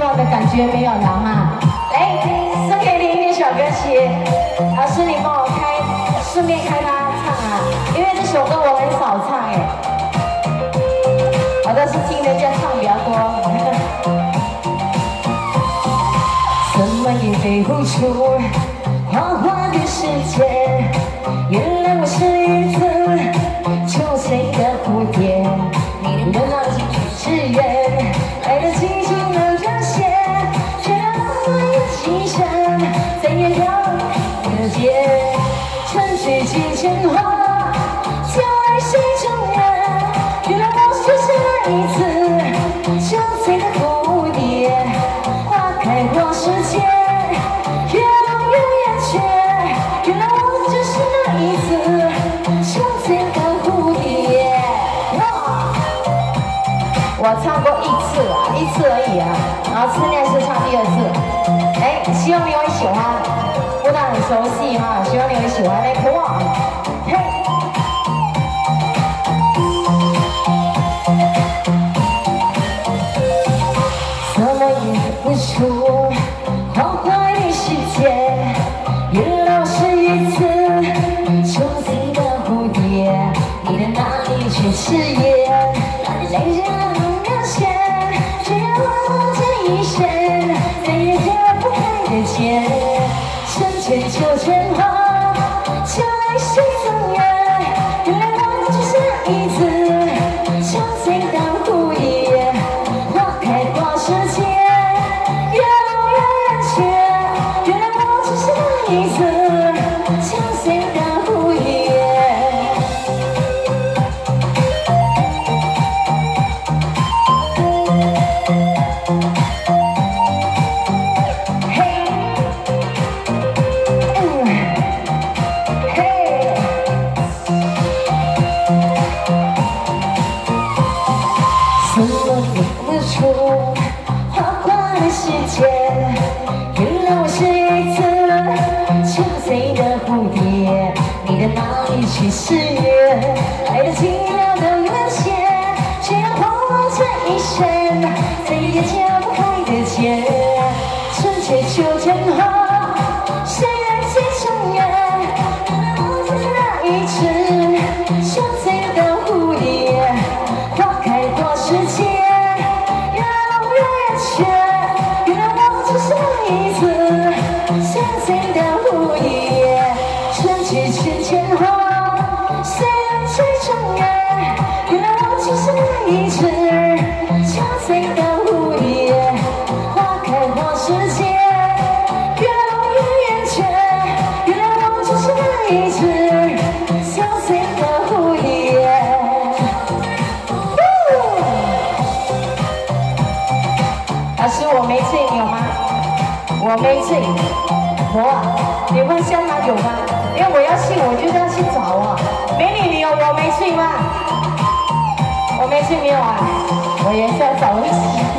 忘的感觉没有了哈，来送给你一首歌曲，老师你帮我开，顺便开他唱啊，因为这首歌我很少唱哎，我都是听人家唱比较多。怎么也飞不出花花的世界，原来我是一只秋水的蝴蝶，你的那句誓言，水几千花，就爱水中人，原来我就是那一次憔悴的蝴蝶，花开花时节，月亮圆圆缺，原来我就是那一次憔悴的蝴蝶。哇！我唱过一次，一次而已啊，然后现在是唱第二次。哎，希望你会喜欢，熟悉哈，希望你们喜欢。来，come on，嘿。怎么也不出春千秋千花，就爱水中人，原来我只是一只憔悴的蝴蝶。花开花时节，月落月圆缺，原来我只是一只世界，原来我是一只酒醉的蝴蝶。你的那一句誓约，爱的轻描的沦陷，却让我这一生再也解不开的结。的蝴蝶。春去春千花，谁人最中原？原来我就是那一只憔悴的蝴蝶。花开花时节，月亮圆圆缺，原来我就是那一只憔悴的蝴蝶。老师，我没醉，你有吗？我没醉，我啊，你问香港有吗？因为我要去，我就要去找啊。美女，你有我没去吗？我没去没有啊，我也是要找我。